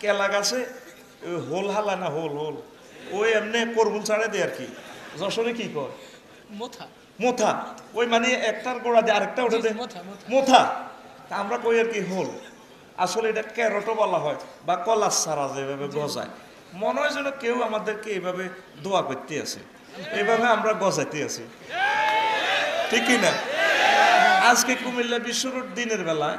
কেলা গাছে হোল হালা না হোল হোল। ওই এমনি করবুল ছাড়ে দেয় আর কি। যশোরে কি কর মোথা। মোথা। ওই মানে একটার গোড়া দিয়ে আরেকটা ওটা দেয় মোথা, আমরা কই আর কি হোল। আসলে এটা ক্যারটও বলা হয় বা কলার সারা যেভাবে গজায়। মনে হয় যেন কেউ আমাদেরকে এইভাবে দোয়া করতে আছে। এইভাবে আমরা গজাইতে আছি। ঠিক কি না? আজকে কুমিল্লা বিশ্বরোড দিনের বেলায়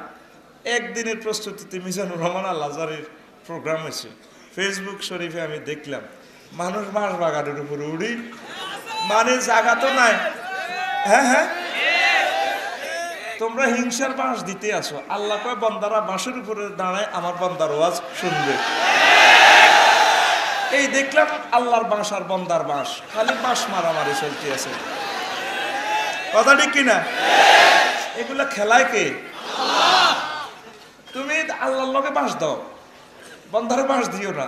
একদিনের প্রস্তুতিতে মিজানুর রহমান আল আজারের প্রোগ্রাম হয়েছে ফেসবুক শরীফে আমি দেখলাম, মানুষ বাঁশ বাগানের উপরে উড়ি মানে জায়গা তো নাই। হ্যাঁ হ্যাঁ। তোমরা হিংসার বাঁশ দিতে আসো। আল্লাহ কয়, বন্দারা বাঁশের উপরে দাঁড়ায়, আমার বন্দার ওয়াজ শুনবে। এই দেখলাম আল্লাহর বাঁশ আর বন্দার বাঁশ, খালি বাঁশ মারামারি চলতে আছে। কথা ঠিক কিনা? এগুলা খেলায় কে? তুমি আল্লাহর লগে বাঁশ দাও। বন্ধারে বাঁশ দিও না।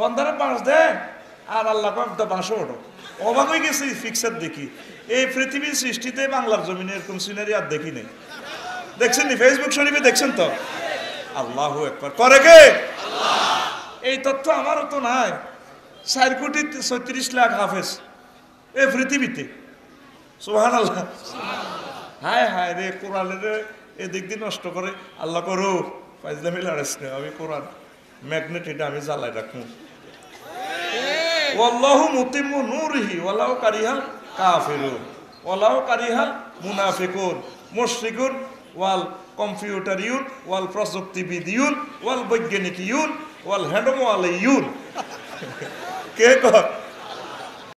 বন্ধারে বাঁশ দে আর আল্লাহ দা বাঁশও ওঠো অবাক হয়ে গেছি ফিক্সার দেখি। এই পৃথিবীর সৃষ্টিতে বাংলার জমিনে এরকম সিনারি আর দেখি নেই। দেখছেন নি? ফেসবুক শরীফে দেখছেন তো? আল্লাহ একবার করে কে? এই তথ্য আমারও তো নাই। চার কোটি ছত্রিশ লাখ হাফেজ এ পৃথিবীতে। সোহান আল্লাহ হায় হায় রে কোরআনের এদিক দিয়ে নষ্ট করে। আল্লাহ করো ফাইজলামি লাড়াইস না আমি কোরআন। ম্যাগনেট এটা আমি ওয়ালাউ কারিহাল মুনাফিকুন ওয়াল ওয়াল প্রযুক্তিবিদিউন, ওয়াল বৈজ্ঞানিকিউন, ওয়াল হ্যান্ডমওয়ালিউন কে কর